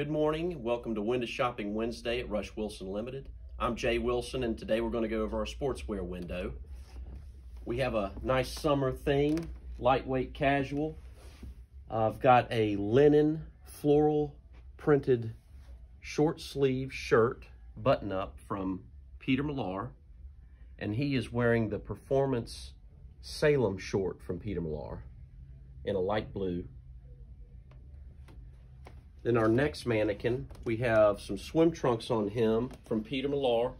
Good morning. Welcome to Window Shopping Wednesday at Rush Wilson Limited. I'm Jay Wilson, and today we're going to go over our sportswear window. We have a nice summer theme, lightweight casual. I've got a linen floral printed short sleeve shirt button up from Peter Millar, and he is wearing the Performance Salem short from Peter Millar in a light blue. Then our next mannequin, we have some swim trunks on him from Peter Millar.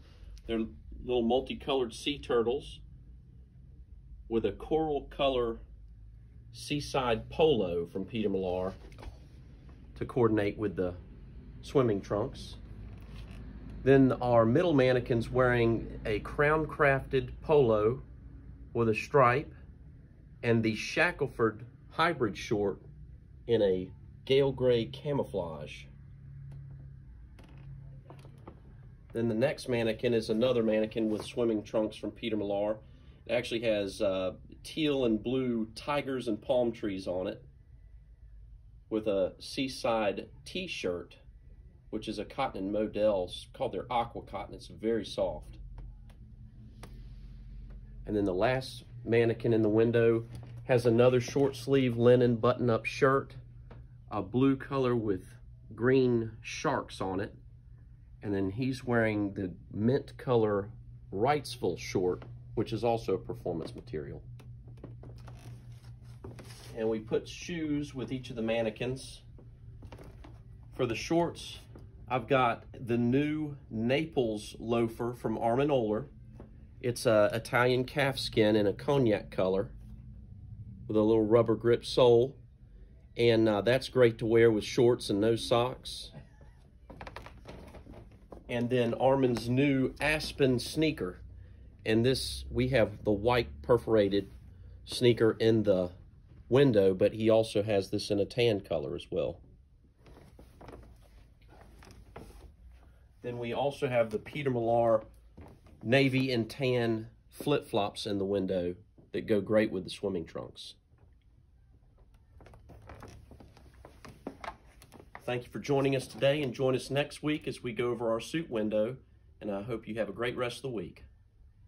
They're little multicolored sea turtles with a coral color seaside polo from Peter Millar to coordinate with the swimming trunks. Then our middle mannequin's wearing a crown crafted polo with a stripe and the Shackelford hybrid short in a Gale Gray Camouflage. Then the next mannequin is another mannequin with swimming trunks from Peter Millar. It actually has uh, teal and blue tigers and palm trees on it with a seaside t-shirt, which is a cotton and modal called their aqua cotton. It's very soft. And then the last mannequin in the window has another short sleeve linen button up shirt a blue color with green sharks on it. And then he's wearing the mint color Wrightsville short, which is also a performance material. And we put shoes with each of the mannequins. For the shorts, I've got the new Naples loafer from Armin Oehler. It's a Italian calfskin in a cognac color with a little rubber grip sole and uh, that's great to wear with shorts and no socks. And then Armin's new Aspen sneaker. And this, we have the white perforated sneaker in the window, but he also has this in a tan color as well. Then we also have the Peter Millar navy and tan flip-flops in the window that go great with the swimming trunks. Thank you for joining us today and join us next week as we go over our suit window. And I hope you have a great rest of the week.